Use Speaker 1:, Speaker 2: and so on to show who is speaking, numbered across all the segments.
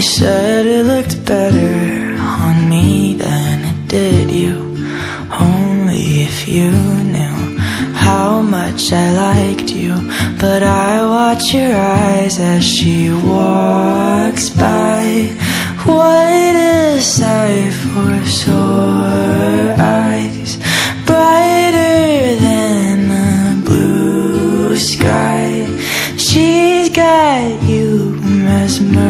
Speaker 1: You said it looked better on me than it did you. Only if you knew how much I liked you. But I watch your eyes as she walks by. What a sight for sore eyes. Brighter than the blue sky. She's got you mesmerized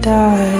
Speaker 1: die.